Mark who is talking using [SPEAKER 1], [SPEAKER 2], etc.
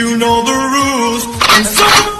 [SPEAKER 1] You know the rules.